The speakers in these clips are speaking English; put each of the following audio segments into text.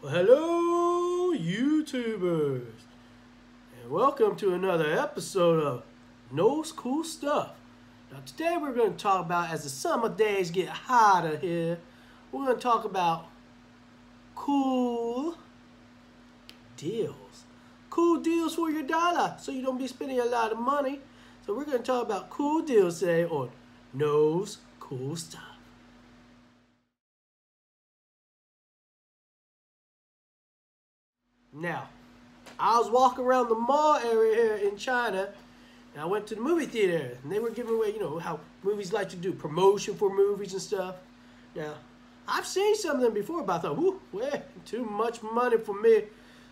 Well, hello, YouTubers, and welcome to another episode of Knoles Cool Stuff. Now, today we're going to talk about as the summer days get hotter here, we're going to talk about cool deals. Cool deals for your dollar so you don't be spending a lot of money. So, we're going to talk about cool deals today on Knoles Cool Stuff. Now, I was walking around the mall area here in China, and I went to the movie theater, and they were giving away, you know, how movies like to do promotion for movies and stuff. Now, I've seen some of them before, but I thought, whoo, way too much money for me.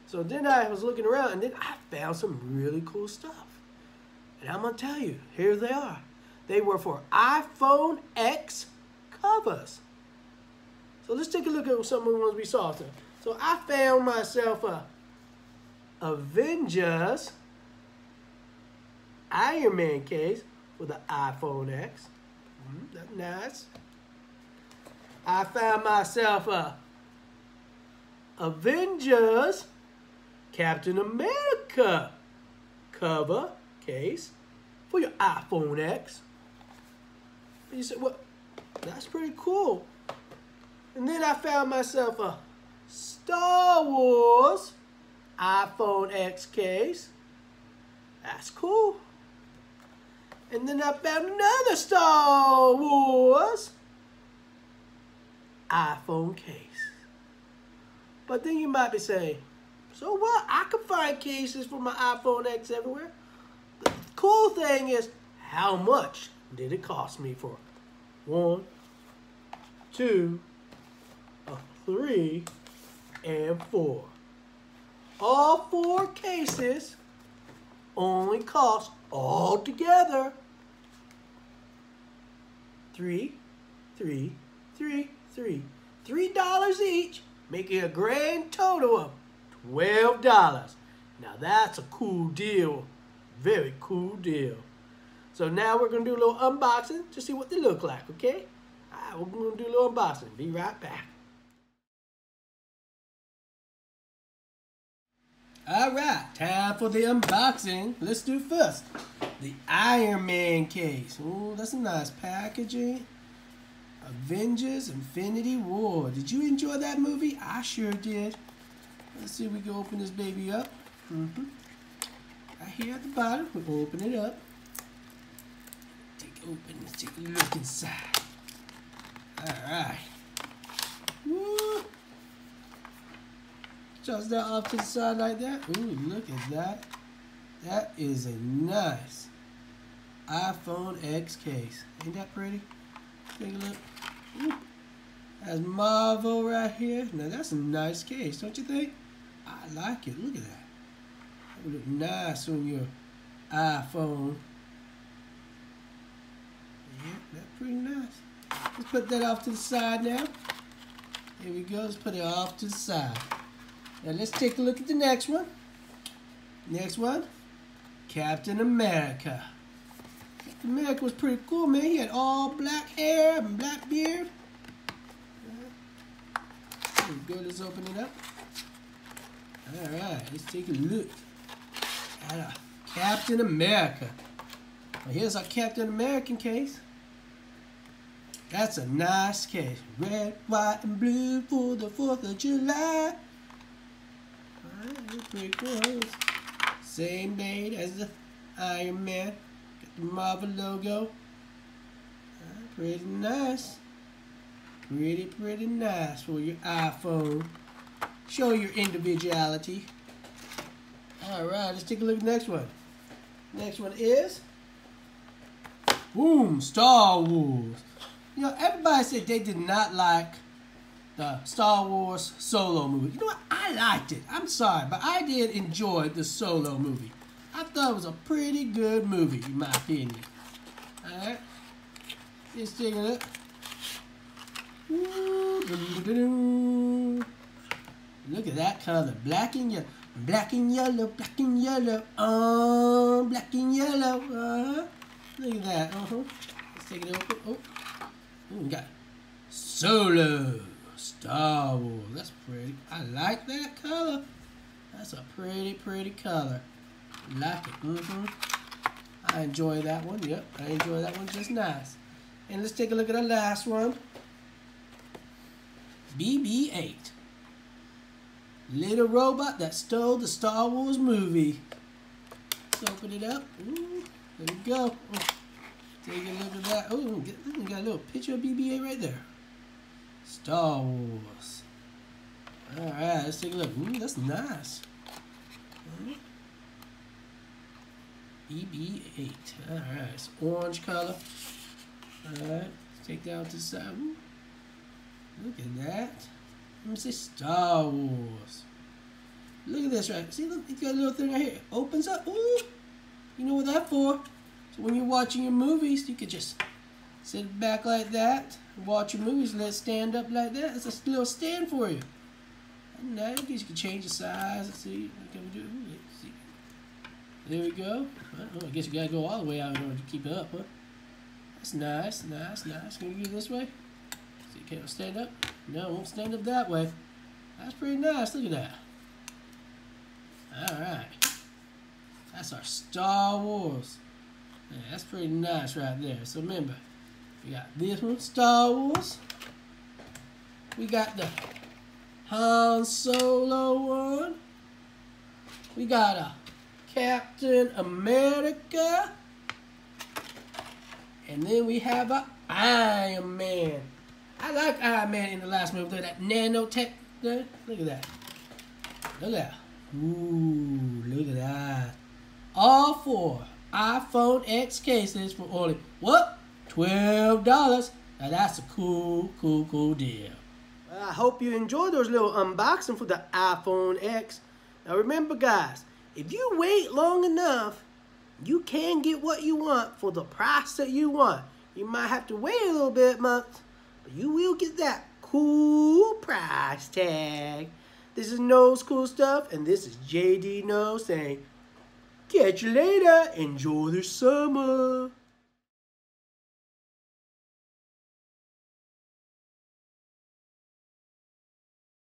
So then I was looking around, and then I found some really cool stuff. And I'm gonna tell you, here they are. They were for iPhone X covers. So let's take a look at some of the ones we saw. So, so I found myself a Avengers Iron Man case for the iPhone X. Mm, that's nice. I found myself a Avengers Captain America cover case for your iPhone X. You said, well, that's pretty cool. And then I found myself a Star Wars iPhone X case. That's cool. And then I found another Star Wars iPhone case. But then you might be saying, so what? I can find cases for my iPhone X everywhere. The cool thing is, how much did it cost me for one, two, three, and four? All four cases only cost altogether three, three, three, three, three dollars each, making a grand total of twelve dollars. Now that's a cool deal, very cool deal. So now we're gonna do a little unboxing to see what they look like. Okay? All right, we're gonna do a little unboxing. Be right back. All right, time for the unboxing. Let's do first the Iron Man case. Oh, that's a nice packaging. Avengers Infinity War. Did you enjoy that movie? I sure did. Let's see if we can open this baby up. Mm-hmm. Right here at the bottom, we'll open it up. Take open. Let's take a look inside. All right. Just that off to the side like that. Ooh, look at that. That is a nice iPhone X case. Ain't that pretty? Take a look. Ooh. That's Marvel right here. Now that's a nice case, don't you think? I like it. Look at that. That would look nice on your iPhone. Yeah, that's pretty nice. Let's put that off to the side now. Here we go. Let's put it off to the side. Now let's take a look at the next one. Next one, Captain America. Captain America was pretty cool, man. He had all black hair and black beard. There we go. Let's open it up. All right, let's take a look at a Captain America. Well, here's our Captain American case. That's a nice case. Red, white, and blue for the 4th of July. Same made as the Iron Man. Got the Marvel logo. Right, pretty nice. Pretty, pretty nice for your iPhone. Show your individuality. Alright, let's take a look at the next one. Next one is Boom, Star Wars. You know, everybody said they did not like the Star Wars solo movie. You know what? I liked it. I'm sorry, but I did enjoy the solo movie. I thought it was a pretty good movie, in my opinion. Alright. Let's take a look. Look at that color. Black and yellow. Black and yellow, black and yellow. Oh, black and yellow. Uh, look at that. Uh-huh. Let's take it open. Oh. Ooh, we got Solo. Star Wars. That's pretty. I like that color. That's a pretty, pretty color. Like it. Mm-hmm. I enjoy that one. Yep, I enjoy that one just nice. And let's take a look at the last one. BB-8. Little robot that stole the Star Wars movie. Let's open it up. Ooh, there we go. Oh, take a look at that. Oh, we got a little picture of BB-8 right there. Star Wars. Alright, let's take a look. Ooh, that's nice. BB-8. Alright, it's orange color. Alright, take that out to. Ooh. Look at that. Let me say Star Wars. Look at this right. See, look, it's got a little thing right here. Opens up. Ooh. You know what that for? So when you're watching your movies, you could just sit back like that, watch your movies, let it stand up like that. It's a little stand for you. Now I guess you can change the size. Let's see. Can we do? Let's see. There we go. Well, I guess you gotta go all the way out in order to keep it up, huh? That's nice, nice, nice. Can we go this way? See, can it stand up? No, won't stand up that way. That's pretty nice. Look at that. Alright. That's our Star Wars. Yeah, that's pretty nice right there. So remember, we got this one, Star Wars. We got the Han Solo one. We got a Captain America. And then we have a Iron Man. I like Iron Man in the last movie. Look at that nanotech. Look at that. Look at that. Ooh, look at that. All four iPhone X cases for only, what? $12. Now that's a cool, cool, cool deal. Well, I hope you enjoyed those little unboxing for the iPhone X. Now remember guys, if you wait long enough, you can get what you want for the price that you want. You might have to wait a little bit months, but you will get that cool price tag. This is Knoles Cool Stuff, and this is JD Knoles saying, catch you later. Enjoy the summer.